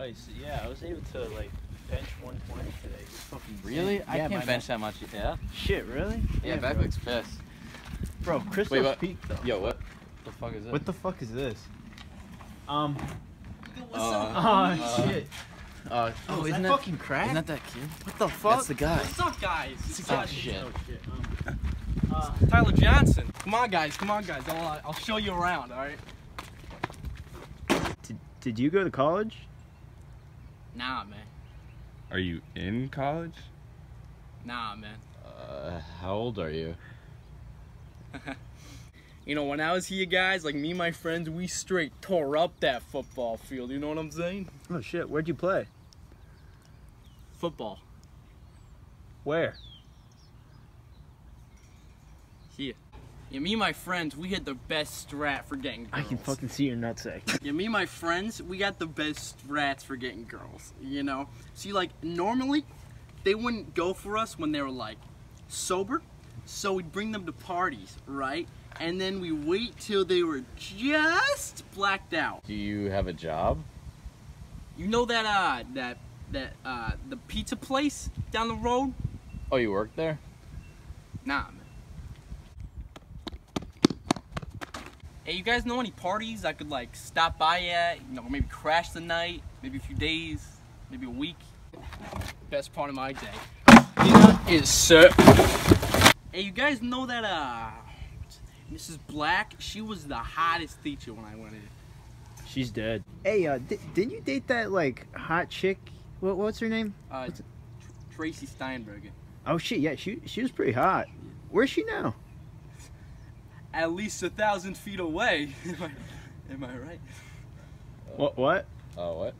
Nice. Yeah, I was able to like bench 120 today. It's fucking Really? insane. I yeah, can't my bench that much. Yeah? Shit, really? Yeah, bro. looks pissed. Bro, Crystal's Wait, peak though. Yo, what the fuck is this? What the fuck is this? Um. What's Oh Uh, shit. Uh, Oh, oh, is isn't that that, fucking crack? isn't that that kid? what the fuck? That's the guy. What's up, guys? It's Oh, uh, shit. Oh shit. Um, uh, Tyler Johnson. Come on, guys. Come on, guys. I'll, uh, I'll show you around, all right? did, did you go to college? Nah, man. Are you in college? Nah, man. Uh, how old are you? You know, when I was here, guys, like me and my friends, we straight tore up that football field. You know what I'm saying? Oh shit. Where'd you play? Football. Where? Here. Yeah, me and my friends, we had the best strat for getting girls. I can fucking see your nutsack. Yeah, me and my friends, we got the best strats for getting girls. You know? See, like, normally, they wouldn't go for us when they were, like, sober. So we'd bring them to parties, right? And then we wait till they were just blacked out. Do you have a job? You know that, uh, that, that, uh, the pizza place down the road? Oh, you work there? Nah, man. Hey, you guys know any parties I could like stop by at? You know, maybe crash the night, maybe a few days, maybe a week. Best part of my day. Dinner is set. Hey, you guys know that uh, what's her name? Mrs. Black? She was the hottest teacher when I went in. She's dead. Hey, uh, di- did you date that like hot chick? What, what's her name? Uh, What's Tr- Tracy Steinberger. Oh shit, yeah, she she was pretty hot. Where's she now? At least a thousand feet away. am, I, am I right? What what? Oh, what?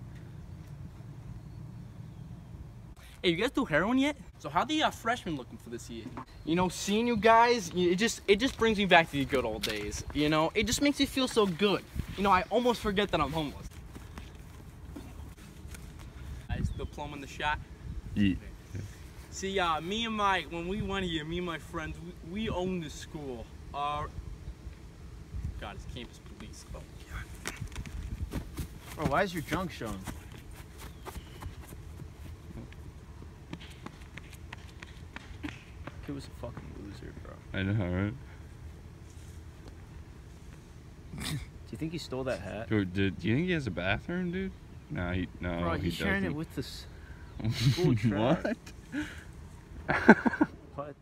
Hey, you guys do heroin yet? So how the uh, freshmen looking for this year? You know, seeing you guys, it just it just brings me back to the good old days. You know, it just makes me feel so good. You know, I almost forget that I'm homeless. I still plumbing the shot. Ye- See, uh, me and my when we went here, me and my friends, we, we own the school. Uh, God, it's campus police. Oh, God. Bro, why is your junk showing? Kid was a fucking loser, bro. I know, right? Do you think he stole that hat? Dude, did, do you think he has a bathroom, dude? No, he no. bro, he he's sharing it doesn't. with this. school trash. what?